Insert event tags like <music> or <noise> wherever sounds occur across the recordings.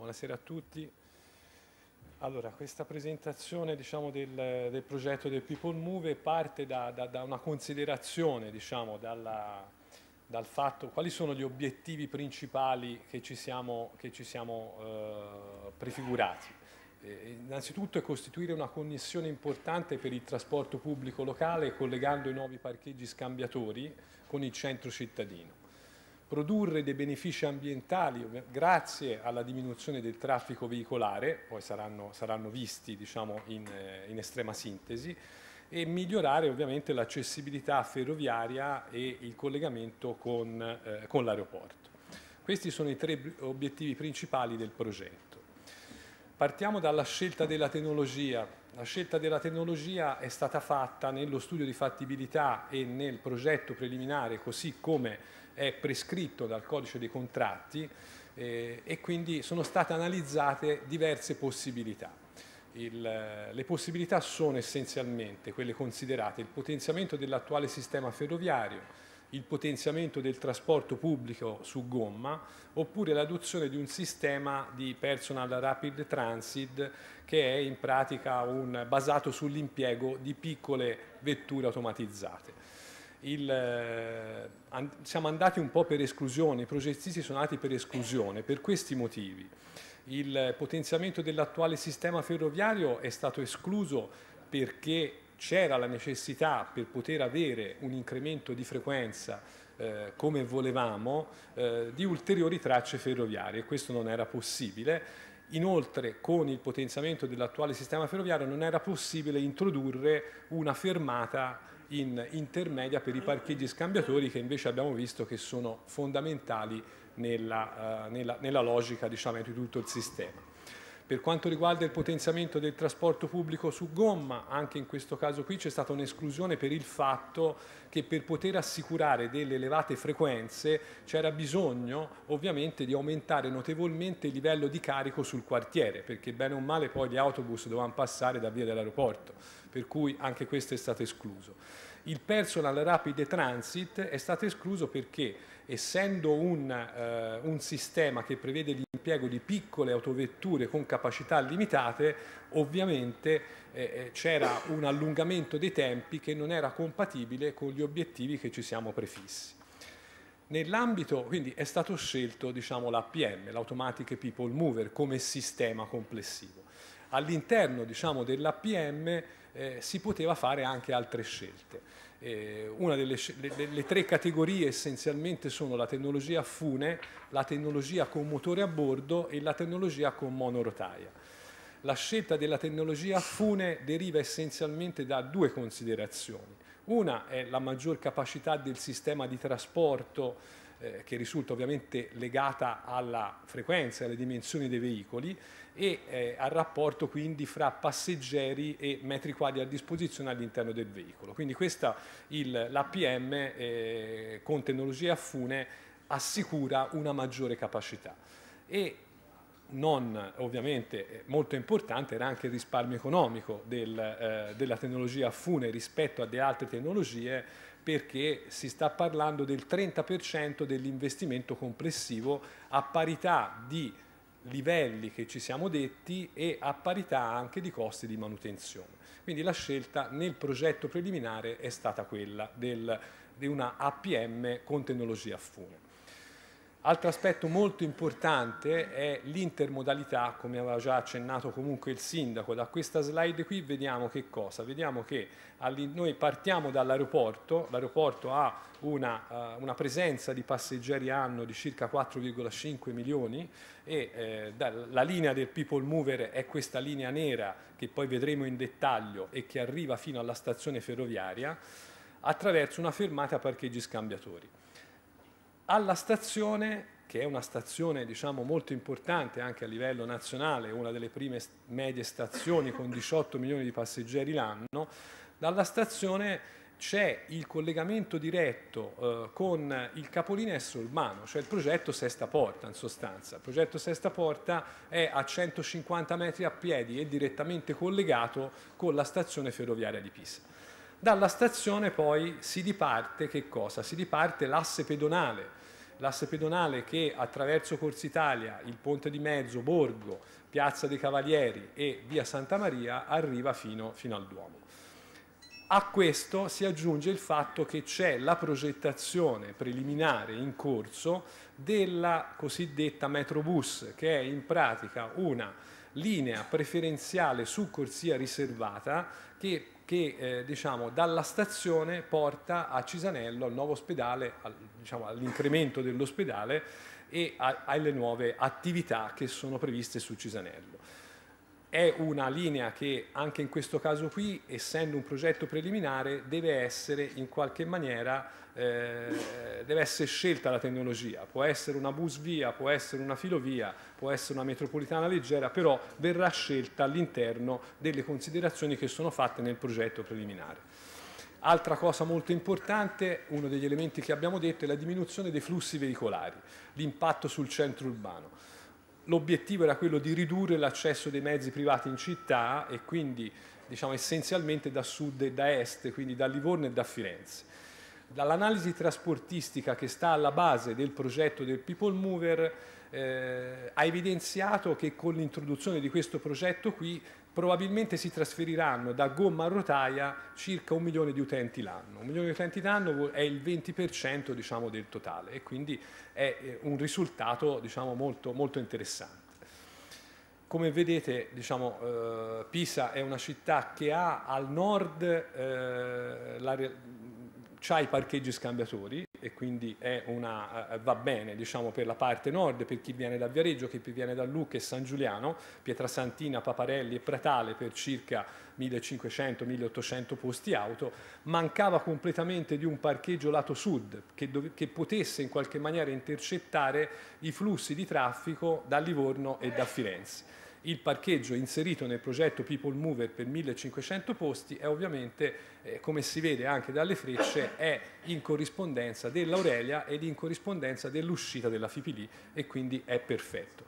buonasera a tutti. Allora, questa presentazione diciamo, del, del, progetto del People Move parte da, da, da una considerazione diciamo, dalla, dal fatto quali sono gli obiettivi principali che ci siamo, che ci siamo eh, prefigurati. Eh, innanzitutto è costituire una connessione importante per il trasporto pubblico locale collegando i nuovi parcheggi scambiatori con il centro cittadino. Produrre dei benefici ambientali grazie alla diminuzione del traffico veicolare, poi saranno, saranno visti diciamo, in, in estrema sintesi, e migliorare ovviamente l'accessibilità ferroviaria e il collegamento con, eh, con l'aeroporto. Questi sono i tre obiettivi principali del progetto. Partiamo dalla scelta della tecnologia. La scelta della tecnologia è stata fatta nello studio di fattibilità e nel progetto preliminare, così come è prescritto dal codice dei contratti eh, e quindi sono state analizzate diverse possibilità. Il, le possibilità sono essenzialmente quelle considerate il potenziamento dell'attuale sistema ferroviario, il potenziamento del trasporto pubblico su gomma oppure l'adozione di un sistema di personal rapid transit che è in pratica un, basato sull'impiego di piccole vetture automatizzate. Il, eh, an, siamo andati un po' per esclusione, i progettisti sono andati per esclusione per questi motivi. Il potenziamento dell'attuale sistema ferroviario è stato escluso perché c'era la necessità per poter avere un incremento di frequenza eh, come volevamo eh, di ulteriori tracce ferroviarie, questo non era possibile. Inoltre con il potenziamento dell'attuale sistema ferroviario non era possibile introdurre una fermata in intermedia per i parcheggi scambiatori che invece abbiamo visto che sono fondamentali nella, uh, nella, nella logica diciamo, di tutto il sistema. Per quanto riguarda il potenziamento del trasporto pubblico su gomma, anche in questo caso qui c'è stata un'esclusione per il fatto che per poter assicurare delle elevate frequenze c'era bisogno ovviamente di aumentare notevolmente il livello di carico sul quartiere, perché bene o male poi gli autobus dovevano passare da via dell'aeroporto, per cui anche questo è stato escluso. Il personal rapid transit è stato escluso perché essendo un, eh, un sistema che prevede l'impiego di piccole autovetture con capacità limitate, ovviamente eh, eh, c'era un allungamento dei tempi che non era compatibile con gli obiettivi che ci siamo prefissi. Nell'ambito, quindi è stato scelto diciamo, l'APM, l'Automatic People Mover, come sistema complessivo. All'interno diciamo, dell'APM eh, si poteva fare anche altre scelte. Eh, una delle, le, le, tre categorie essenzialmente sono la tecnologia a fune, la tecnologia con motore a bordo e la tecnologia con monorotaia. La scelta della tecnologia a fune deriva essenzialmente da due considerazioni. Una è la maggior capacità del sistema di trasporto eh, che risulta ovviamente legata alla frequenza e alle dimensioni dei veicoli e eh, al rapporto quindi fra passeggeri e metri quadri a disposizione all'interno del veicolo. Quindi questa l'APM eh, con tecnologia a fune assicura una maggiore capacità. E non ovviamente eh, molto importante era anche il risparmio economico del, eh, della tecnologia a fune rispetto alle altre tecnologie perché si sta parlando del 30% dell'investimento complessivo a parità di livelli che ci siamo detti e a parità anche di costi di manutenzione. Quindi la scelta nel progetto preliminare è stata quella del, di una APM con tecnologia a fune. Altro aspetto molto importante è l'intermodalità, come aveva già accennato comunque il sindaco. Da questa slide qui vediamo che cosa? Vediamo che noi partiamo dall'aeroporto, l'aeroporto ha una, uh, una, presenza di passeggeri anno di circa 4,5 milioni e eh, la linea del People Mover è questa linea nera che poi vedremo in dettaglio e che arriva fino alla stazione ferroviaria attraverso una fermata parcheggi scambiatori alla stazione che è una stazione diciamo, molto importante anche a livello nazionale, una delle prime medie stazioni con 18 milioni di passeggeri l'anno, dalla stazione c'è il collegamento diretto eh, con il capolinea Solmano, cioè il progetto Sesta Porta in sostanza. Il progetto Sesta Porta è a 150 metri a piedi e direttamente collegato con la stazione ferroviaria di Pisa. Dalla stazione poi si diparte che cosa? Si diparte l'asse pedonale l'asse pedonale che attraverso Corsa Italia, il Ponte di Mezzo, Borgo, Piazza dei Cavalieri e Via Santa Maria arriva fino, fino al Duomo. A questo si aggiunge il fatto che c'è la progettazione preliminare in corso della cosiddetta Metrobus, che è in pratica una linea preferenziale su corsia riservata che, che eh, diciamo, dalla stazione porta a Cisanello, al nuovo ospedale, al, diciamo, all'incremento dell'ospedale e a, alle nuove attività che sono previste su Cisanello. È una linea che anche in questo caso qui, essendo un progetto preliminare, deve essere in qualche maniera eh, deve essere scelta la tecnologia, può essere una bus via, può essere una filovia, può essere una metropolitana leggera, però verrà scelta all'interno delle considerazioni che sono fatte nel progetto preliminare. Altra cosa molto importante, uno degli elementi che abbiamo detto, è la diminuzione dei flussi veicolari, l'impatto sul centro urbano. L'obiettivo era quello di ridurre l'accesso dei mezzi privati in città e quindi diciamo, essenzialmente da sud e da est, quindi da Livorno e da Firenze. Dall'analisi trasportistica che sta alla base del progetto del People Mover eh, ha evidenziato che con l'introduzione di questo progetto qui probabilmente si trasferiranno da gomma a rotaia circa un milione di utenti l'anno. Un milione di utenti l'anno è il 20% diciamo, del totale e quindi è eh, un risultato diciamo, molto, molto interessante. Come vedete, diciamo, eh, Pisa è una città che ha al nord eh, la, c'ha i parcheggi scambiatori e quindi una, eh, va bene diciamo, per la parte nord, per chi viene da Viareggio, chi viene da Lucca e San Giuliano, Pietrasantina, Paparelli e Pratale per circa 1500-1800 posti auto, mancava completamente di un parcheggio lato sud che, che potesse in qualche maniera intercettare i flussi di traffico da Livorno e da Firenze il parcheggio inserito nel progetto People Mover per 1500 posti è ovviamente, eh, come si vede anche dalle frecce, è in corrispondenza dell'Aurelia ed in corrispondenza dell'uscita della Fipili e quindi è perfetto.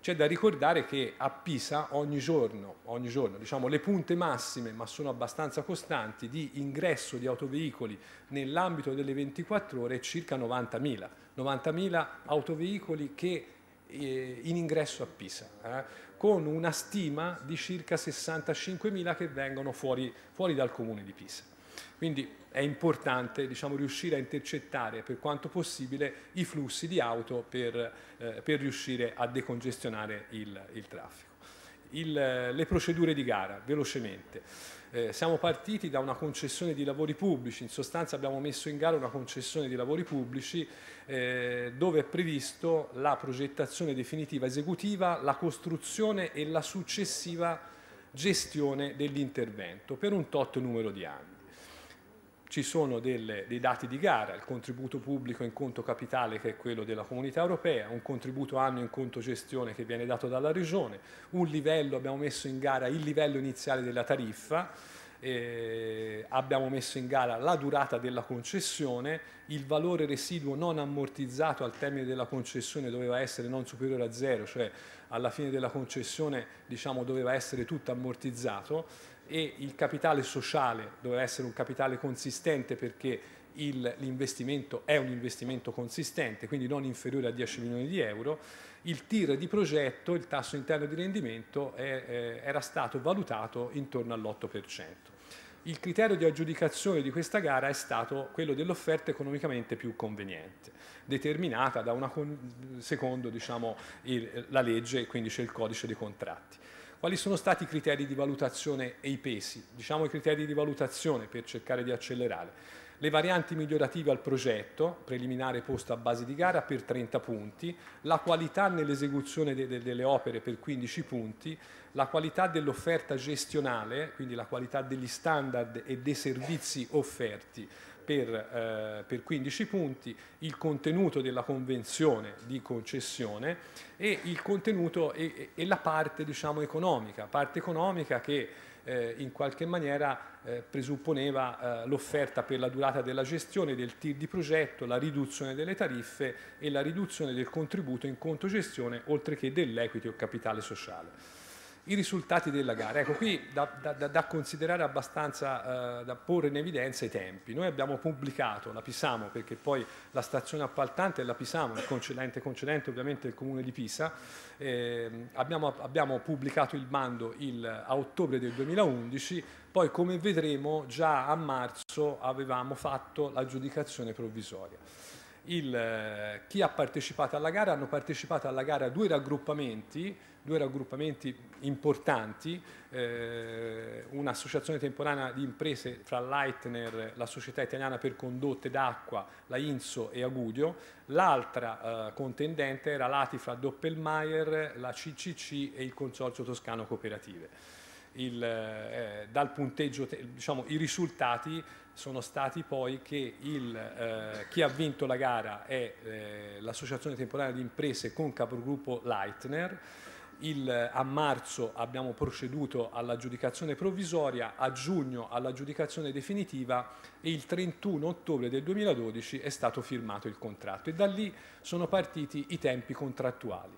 C'è da ricordare che a Pisa ogni giorno, ogni giorno diciamo, le punte massime, ma sono abbastanza costanti, di ingresso di autoveicoli nell'ambito delle 24 ore è circa 90.000. 90.000 autoveicoli che eh, in ingresso a Pisa. Eh con una stima di circa 65.000 che vengono fuori, fuori, dal comune di Pisa. Quindi è importante diciamo, riuscire a intercettare per quanto possibile i flussi di auto per, eh, per riuscire a decongestionare il, il traffico. Il, le procedure di gara, velocemente. Eh, siamo partiti da una concessione di lavori pubblici, in sostanza abbiamo messo in gara una concessione di lavori pubblici eh, dove è previsto la progettazione definitiva esecutiva, la costruzione e la successiva gestione dell'intervento per un tot numero di anni. Ci sono delle, dei dati di gara, il contributo pubblico in conto capitale che è quello della comunità europea, un contributo annuo in conto gestione che viene dato dalla regione, un livello, abbiamo messo in gara il livello iniziale della tariffa, eh, abbiamo messo in gara la durata della concessione, il valore residuo non ammortizzato al termine della concessione doveva essere non superiore a zero, cioè alla fine della concessione diciamo, doveva essere tutto ammortizzato e il capitale sociale doveva essere un capitale consistente perché l'investimento è un investimento consistente, quindi non inferiore a 10 milioni di euro, il TIR di progetto, il tasso interno di rendimento, è, eh, era stato valutato intorno all'8%. Il criterio di aggiudicazione di questa gara è stato quello dell'offerta economicamente più conveniente, determinata una, secondo diciamo, il, la legge, quindi c'è il codice dei contratti. Quali sono stati i criteri di valutazione e i pesi? Diciamo i criteri di valutazione per cercare di accelerare. Le varianti migliorative al progetto, preliminare posto a base di gara per 30 punti, la qualità nell'esecuzione de de delle opere per 15 punti, la qualità dell'offerta gestionale, quindi la qualità degli standard e dei servizi offerti per, eh, per 15 punti, il contenuto della convenzione di concessione e il contenuto e, e la parte diciamo, economica, parte economica che eh, in qualche maniera eh, presupponeva eh, l'offerta per la durata della gestione del TIR di progetto, la riduzione delle tariffe e la riduzione del contributo in conto gestione oltre che dell'equity o capitale sociale. I risultati della gara, ecco qui da, da, da considerare abbastanza, eh, da porre in evidenza i tempi. Noi abbiamo pubblicato la Pisamo, perché poi la stazione appaltante è la Pisamo, il concedente concedente ovviamente il comune di Pisa, eh, abbiamo, abbiamo, pubblicato il bando il, a ottobre del 2011, poi come vedremo già a marzo avevamo fatto l'aggiudicazione provvisoria il, eh, chi ha partecipato alla gara, hanno partecipato alla gara due raggruppamenti, due raggruppamenti importanti, eh, un'associazione temporanea di imprese fra Leitner, la Società Italiana per Condotte d'Acqua, la Inso e Agudio, l'altra eh, contendente era l'Atifra Doppelmayr, la CCC e il Consorzio Toscano Cooperative. Il, eh, dal punteggio, diciamo, i risultati sono stati poi che il, eh, chi ha vinto la gara è eh, l'Associazione Temporanea di Imprese con capogruppo Leitner, il, a marzo abbiamo proceduto all'aggiudicazione provvisoria, a giugno all'aggiudicazione definitiva e il 31 ottobre del 2012 è stato firmato il contratto e da lì sono partiti i tempi contrattuali.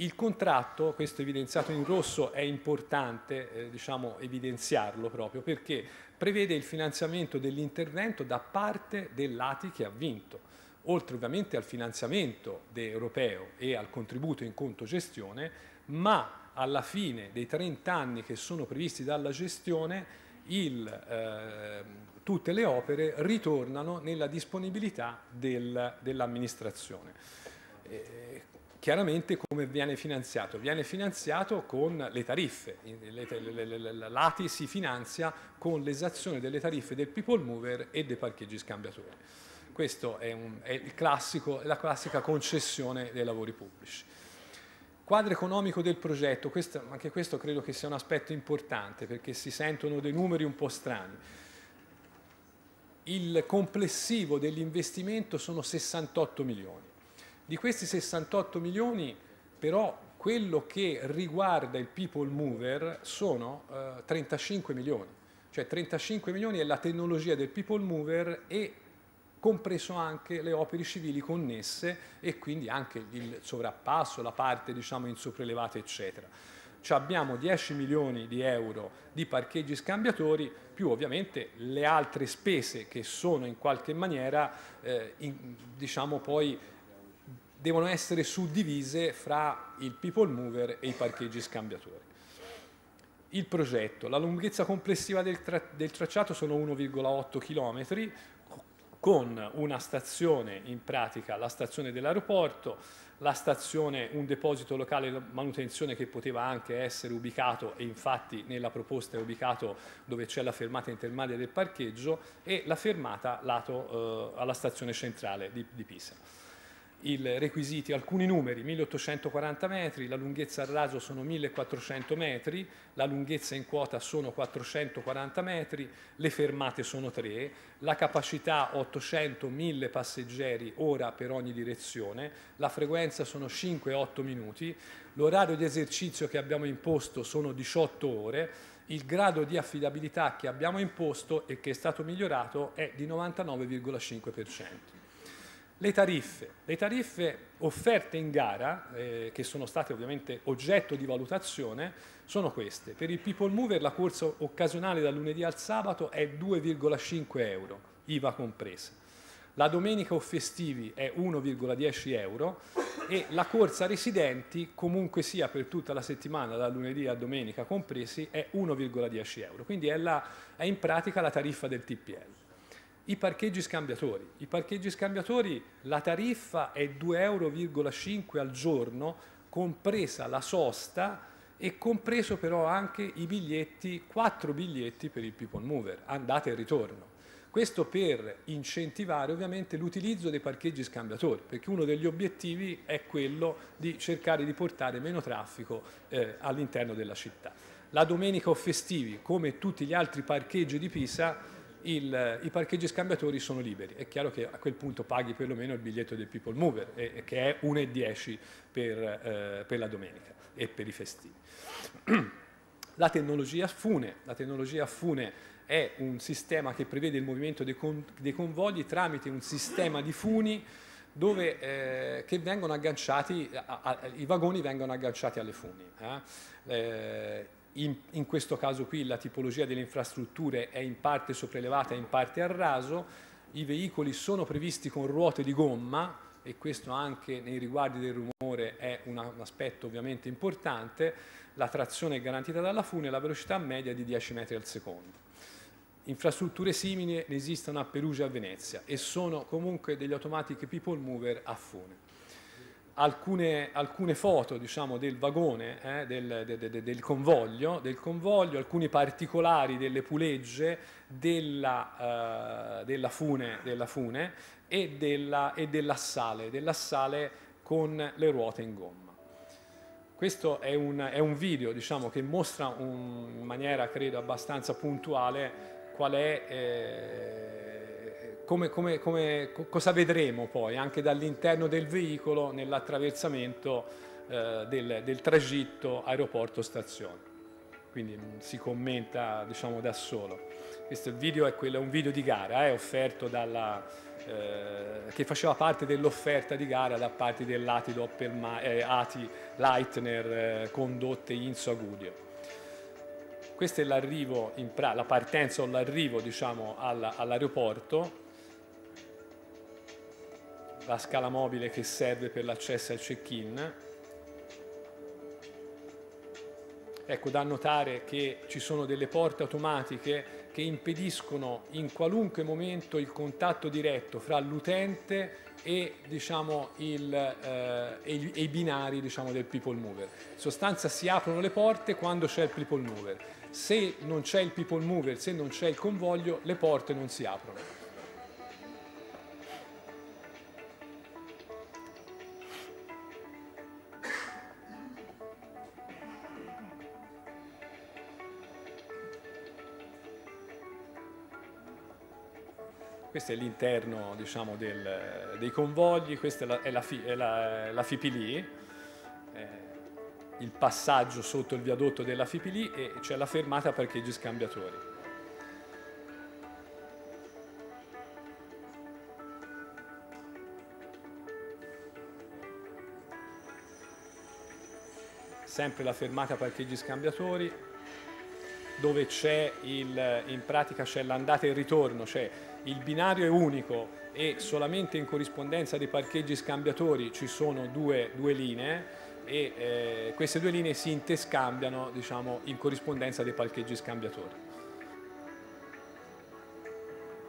Il contratto, questo evidenziato in rosso, è importante eh, diciamo, evidenziarlo proprio perché prevede il finanziamento dell'intervento da parte dell'ATI che ha vinto, oltre ovviamente al finanziamento europeo e al contributo in conto gestione, ma alla fine dei 30 anni che sono previsti dalla gestione il, eh, tutte le opere ritornano nella disponibilità del, dell'amministrazione. Eh, chiaramente come viene finanziato? Viene finanziato con le tariffe, l'ATI si finanzia con l'esazione delle tariffe del people mover e dei parcheggi scambiatori. Questa è, un, è la classica concessione dei lavori pubblici. Quadro economico del progetto, questo, anche questo credo che sia un aspetto importante perché si sentono dei numeri un po' strani. Il complessivo dell'investimento sono 68 milioni. Di questi 68 milioni però quello che riguarda il people mover sono eh, 35 milioni, cioè 35 milioni è la tecnologia del people mover e compreso anche le opere civili connesse e quindi anche il sovrappasso, la parte diciamo in sopraelevate eccetera. Cioè abbiamo 10 milioni di euro di parcheggi scambiatori più ovviamente le altre spese che sono in qualche maniera eh, in, diciamo poi devono essere suddivise fra il people mover e i parcheggi scambiatori. Il progetto, la lunghezza complessiva del, tra del tracciato sono 1,8 km con una stazione, in pratica la stazione dell'aeroporto, la stazione, un deposito locale manutenzione che poteva anche essere ubicato e infatti nella proposta è ubicato dove c'è la fermata intermedia del parcheggio e la fermata lato eh, alla stazione centrale di, di Pisa i requisiti, alcuni numeri, 1840 metri, la lunghezza al raso sono 1400 metri, la lunghezza in quota sono 440 metri, le fermate sono 3, la capacità 800-1000 passeggeri ora per ogni direzione, la frequenza sono 5-8 minuti, l'orario di esercizio che abbiamo imposto sono 18 ore, il grado di affidabilità che abbiamo imposto e che è stato migliorato è di 99,5%. Le tariffe. Le tariffe offerte in gara, eh, che sono state ovviamente oggetto di valutazione, sono queste. Per il People Mover la corsa occasionale dal lunedì al sabato è 2,5 euro, IVA compresa. La domenica o festivi è 1,10 euro e la corsa residenti, comunque sia per tutta la settimana, dal lunedì a domenica compresi, è 1,10 euro. Quindi è, la, è in pratica la tariffa del TPL. I parcheggi scambiatori. I parcheggi scambiatori, la tariffa è 2,5 euro al giorno, compresa la sosta e compreso però anche i biglietti, quattro biglietti per il people mover, andata e ritorno. Questo per incentivare ovviamente l'utilizzo dei parcheggi scambiatori, perché uno degli obiettivi è quello di cercare di portare meno traffico eh, all'interno della città. La domenica o festivi, come tutti gli altri parcheggi di Pisa, il, i parcheggi scambiatori sono liberi. È chiaro che a quel punto paghi perlomeno il biglietto del People Mover, e, che è 1,10 per, eh, per la domenica e per i festivi. <clears throat> La tecnologia Fune, la tecnologia Fune è un sistema che prevede il movimento dei, con, dei convogli tramite un sistema di funi dove, eh, a, a, i vagoni vengono agganciati alle funi. Eh. eh? In, in, questo caso qui la tipologia delle infrastrutture è in parte sopraelevata e in parte a raso, i veicoli sono previsti con ruote di gomma e questo anche nei riguardi del rumore è un, un aspetto ovviamente importante, la trazione è garantita dalla fune e la velocità media è di 10 metri al secondo. Infrastrutture simili esistono a Perugia e a Venezia e sono comunque degli automatic people mover a fune. Alcune, alcune foto diciamo, del vagone, eh, del, de, de, del, convoglio, del, convoglio, alcuni particolari delle pulegge della, uh, della, fune, della fune, e, della, e dell'assale, dell'assale con le ruote in gomma. Questo è un, è un video diciamo, che mostra un, in maniera credo abbastanza puntuale qual è, eh, come, come, come, cosa vedremo poi anche dall'interno del veicolo nell'attraversamento eh, del, del, tragitto aeroporto-stazione. Quindi mm, si commenta diciamo, da solo. Questo video è, quello, un video di gara, eh, offerto dalla, eh, che faceva parte dell'offerta di gara da parte dell'ATI eh, ATI Leitner eh, condotte in Sagudio. Questo è la partenza o l'arrivo diciamo, all'aeroporto, la scala mobile che serve per l'accesso al check-in. Ecco, da notare che ci sono delle porte automatiche che impediscono in qualunque momento il contatto diretto fra l'utente e, diciamo, il, eh, e, i, binari diciamo, del people mover. In sostanza si aprono le porte quando c'è il people mover se non c'è il people mover, se non c'è il convoglio, le porte non si aprono. Questo è l'interno diciamo, del, dei convogli, questa è la, è la, è la, la FIPLI, il passaggio sotto il viadotto della FIPLI e c'è la fermata parcheggi scambiatori. Sempre la fermata parcheggi scambiatori dove c'è il, in pratica c'è l'andata e il ritorno, cioè il binario è unico e solamente in corrispondenza dei parcheggi scambiatori ci sono due, due linee e eh, queste due linee si interscambiano diciamo, in corrispondenza dei parcheggi scambiatori.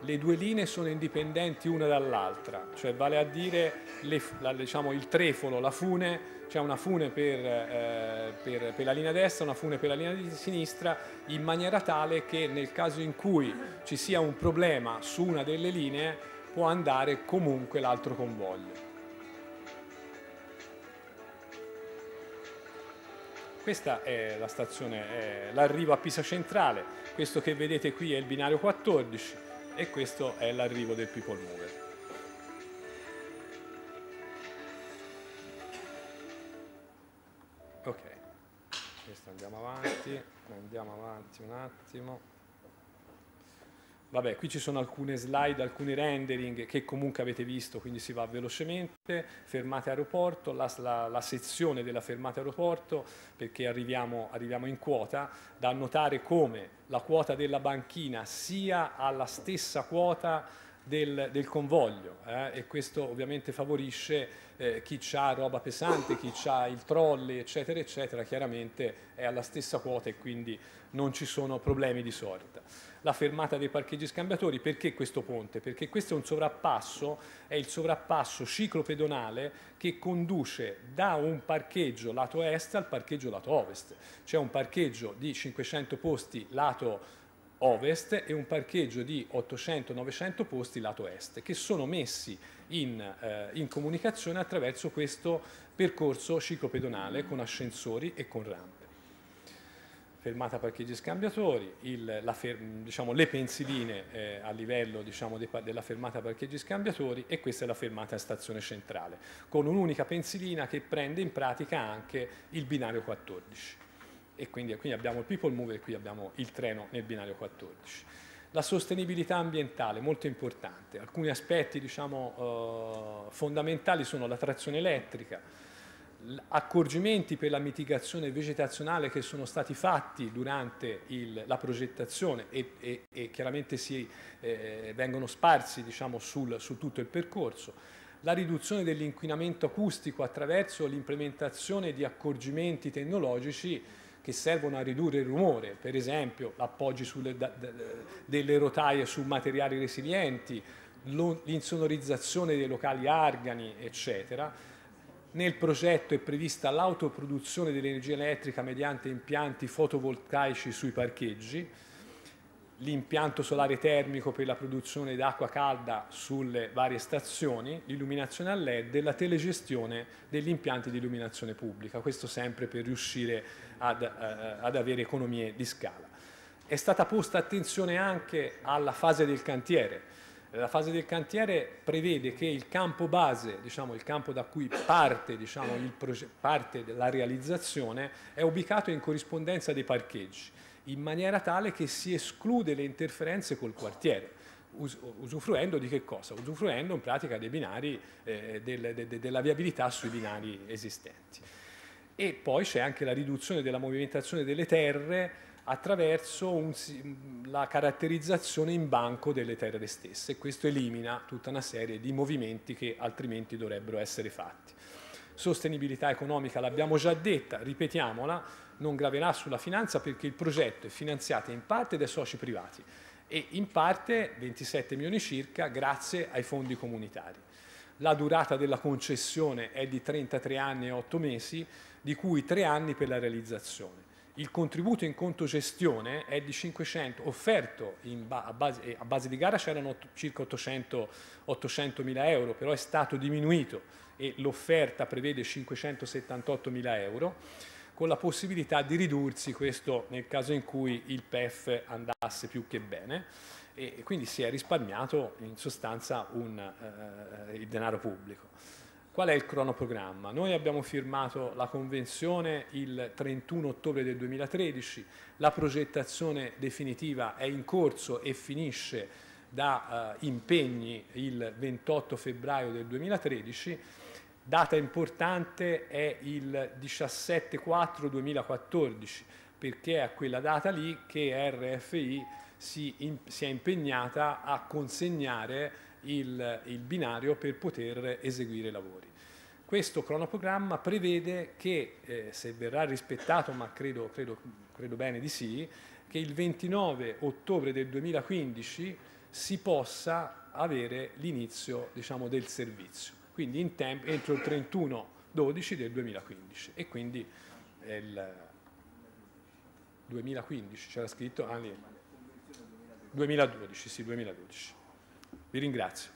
Le due linee sono indipendenti una dall'altra, cioè vale a dire le, la, diciamo, il trefolo, la fune, c'è cioè una fune per, eh, per, per, la linea destra, una fune per la linea di sinistra, in maniera tale che nel caso in cui ci sia un problema su una delle linee può andare comunque l'altro convoglio. Questa è la stazione, l'arrivo a Pisa Centrale, questo che vedete qui è il binario 14 e questo è l'arrivo del People Mover. Ok, questo andiamo avanti, andiamo avanti un attimo. Vabbè, qui ci sono alcune slide, alcuni rendering che comunque avete visto, quindi si va velocemente. Fermate aeroporto, la, la, la sezione della fermata aeroporto, perché arriviamo, arriviamo, in quota, da notare come la quota della banchina sia alla stessa quota del, del convoglio eh, e questo ovviamente favorisce eh, chi ha roba pesante, chi ha il trolley, eccetera, eccetera, chiaramente è alla stessa quota e quindi non ci sono problemi di sorta la fermata dei parcheggi scambiatori. Perché questo ponte? Perché questo è un sovrappasso, è il sovrappasso ciclopedonale che conduce da un parcheggio lato est al parcheggio lato ovest. C'è un parcheggio di 500 posti lato ovest e un parcheggio di 800-900 posti lato est che sono messi in, eh, in comunicazione attraverso questo percorso ciclopedonale con ascensori e con rampe fermata parcheggi scambiatori, il, fer, diciamo, le pensiline eh, a livello diciamo, de, della fermata parcheggi scambiatori e questa è la fermata stazione centrale, con un'unica pensilina che prende in pratica anche il binario 14. E quindi, quindi abbiamo il people mover e qui abbiamo il treno nel binario 14. La sostenibilità ambientale, molto importante. Alcuni aspetti diciamo, eh, fondamentali sono la trazione elettrica, accorgimenti per la mitigazione vegetazionale che sono stati fatti durante il, la progettazione e, e, e chiaramente si, eh, vengono sparsi diciamo, sul, su tutto il percorso, la riduzione dell'inquinamento acustico attraverso l'implementazione di accorgimenti tecnologici che servono a ridurre il rumore, per esempio l'appoggi delle rotaie su materiali resilienti, l'insonorizzazione dei locali argani, eccetera. Nel progetto è prevista l'autoproduzione dell'energia elettrica mediante impianti fotovoltaici sui parcheggi, l'impianto solare termico per la produzione d'acqua calda sulle varie stazioni, l'illuminazione a LED e la telegestione degli impianti di illuminazione pubblica, questo sempre per riuscire ad, eh, ad avere economie di scala. È stata posta attenzione anche alla fase del cantiere. La fase del cantiere prevede che il campo base, diciamo, il campo da cui parte, diciamo, parte della realizzazione, è ubicato in corrispondenza dei parcheggi in maniera tale che si esclude le interferenze col quartiere. usufruendo di che cosa? Usufruendo in pratica dei binari, eh, del, de, de, della viabilità sui binari esistenti. E poi c'è anche la riduzione della movimentazione delle terre attraverso un, la caratterizzazione in banco delle terre stesse questo elimina tutta una serie di movimenti che altrimenti dovrebbero essere fatti. Sostenibilità economica l'abbiamo già detta, ripetiamola, non graverà sulla finanza perché il progetto è finanziato in parte dai soci privati e in parte, 27 milioni circa, grazie ai fondi comunitari. La durata della concessione è di 33 anni e 8 mesi, di cui 3 anni per la realizzazione. Il contributo in conto gestione è di 500, offerto ba a, base, a, base, di gara c'erano circa 800, 800 mila euro, però è stato diminuito e l'offerta prevede 578 mila euro con la possibilità di ridursi questo nel caso in cui il PEF andasse più che bene e quindi si è risparmiato in sostanza un, eh, il denaro pubblico. Qual è il cronoprogramma? Noi abbiamo firmato la convenzione il 31 ottobre del 2013, la progettazione definitiva è in corso e finisce da eh, impegni il 28 febbraio del 2013 Data importante è il 17-4-2014 perché è a quella data lì che RFI si, in, si è impegnata a consegnare il, il binario per poter eseguire i lavori. Questo cronoprogramma prevede che, eh, se verrà rispettato, ma credo, credo, credo bene di sì, che il 29 ottobre del 2015 si possa avere l'inizio diciamo, del servizio quindi in tempo, entro il 31-12 del 2015 e quindi il 2015 c'era scritto ah, 2012, sì 2012. Vi ringrazio.